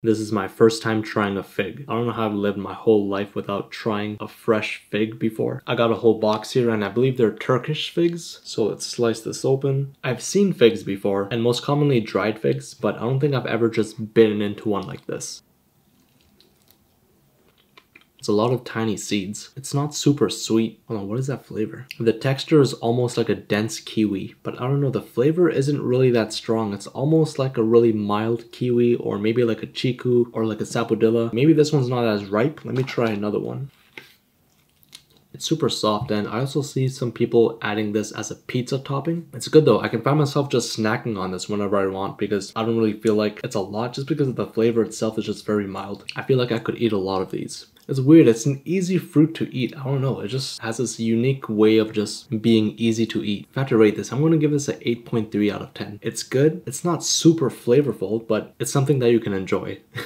This is my first time trying a fig. I don't know how I've lived my whole life without trying a fresh fig before. I got a whole box here and I believe they're Turkish figs. So let's slice this open. I've seen figs before and most commonly dried figs, but I don't think I've ever just bitten into one like this. It's a lot of tiny seeds. It's not super sweet. Hold on, what is that flavor? The texture is almost like a dense kiwi, but I don't know, the flavor isn't really that strong. It's almost like a really mild kiwi or maybe like a chiku or like a sapodilla. Maybe this one's not as ripe. Let me try another one. It's super soft and I also see some people adding this as a pizza topping. It's good though. I can find myself just snacking on this whenever I want because I don't really feel like it's a lot just because of the flavor itself is just very mild. I feel like I could eat a lot of these. It's weird, it's an easy fruit to eat. I don't know, it just has this unique way of just being easy to eat. If I have to rate this, I'm gonna give this an 8.3 out of 10. It's good, it's not super flavorful, but it's something that you can enjoy.